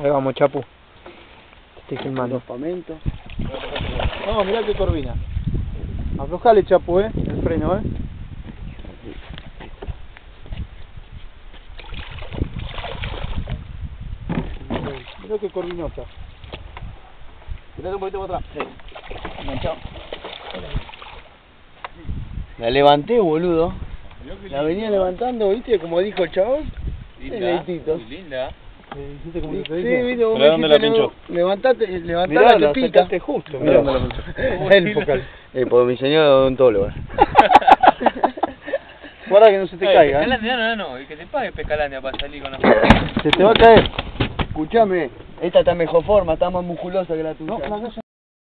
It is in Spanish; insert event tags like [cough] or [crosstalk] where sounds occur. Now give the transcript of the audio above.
Ahí vamos, Chapu. Te estoy filmando. Campamento. No, mirá qué corvina. Aflojale, Chapu, eh. El freno, eh. Mirá qué corvinosa. Tirate un poquito para atrás. Sí. Enganchado. La levanté, boludo. La venía levantando, viste, como dijo el chabón. Leitito. muy linda. Eh, ¿Viste cómo Sí, te dije? viste, vos ¿Pero me dónde la dijiste, pinchó? Levantate, levantate Mirá, la la pepita. sacaste justo. Mirá Mirá, dónde la pinchó. El focal. Eh, por mi señora odontóloga. [laughs] Guarda que no se te Ay, caiga. ¿eh? Pescalandia, no, no, no, y que te pague Pescalandia para salir con la Se te va a caer. Escuchame, esta está en mejor forma, está más musculosa que la tuya. No, no, no,